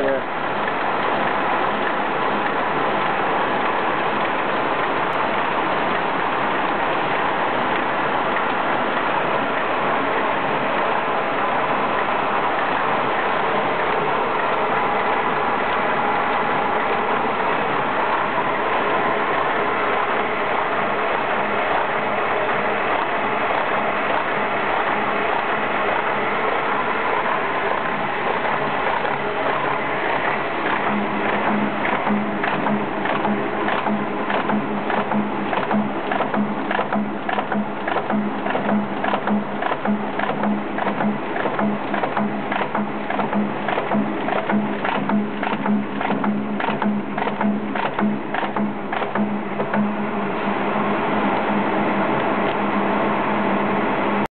Yeah.